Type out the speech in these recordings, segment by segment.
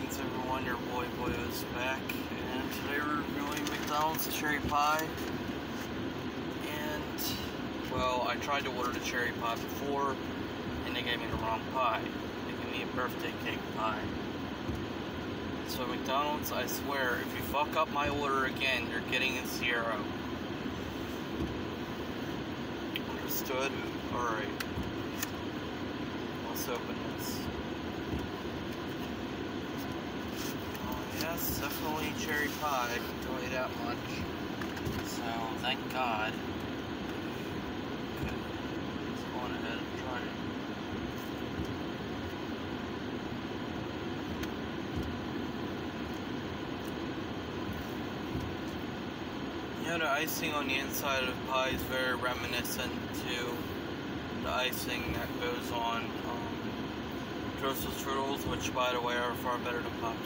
Greetings everyone, your boy Boy is back, and today we're reviewing McDonald's cherry pie. And, well, I tried to order the cherry pie before, and they gave me the wrong pie. They gave me a birthday cake pie. So McDonald's, I swear, if you fuck up my order again, you're getting a zero. Understood? Alright. Let's open this. Definitely cherry pie. I Can tell you that much. So, thank God. And try it. The icing on the inside of the pie is very reminiscent to the icing that goes on um, Strudels, which, by the way, are far better than Pop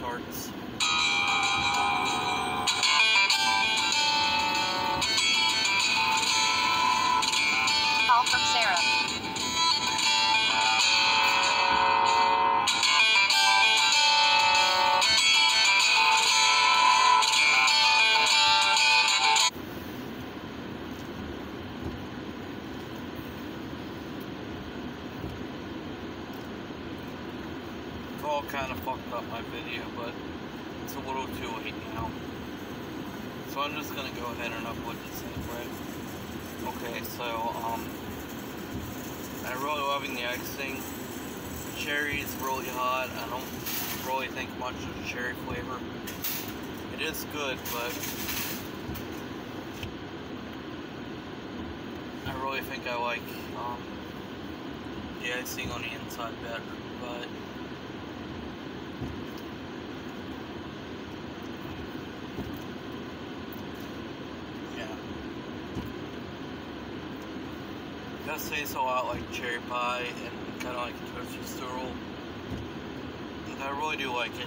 All kind of fucked up my video, but it's a little too late now. So I'm just gonna go ahead and upload this anyway. Okay, so, um, I'm really loving the icing. The cherry is really hot. I don't really think much of the cherry flavor. It is good, but I really think I like, um, the icing on the inside better, but It does taste a lot like cherry pie and kind of like a toasted strudel. And I really do like it.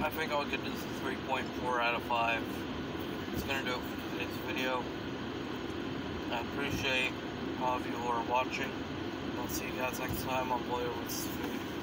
I think I'll give this a 3.4 out of 5. It's gonna do it for today's video. I appreciate all of you who are watching. I'll see you guys next time on Boy With Food.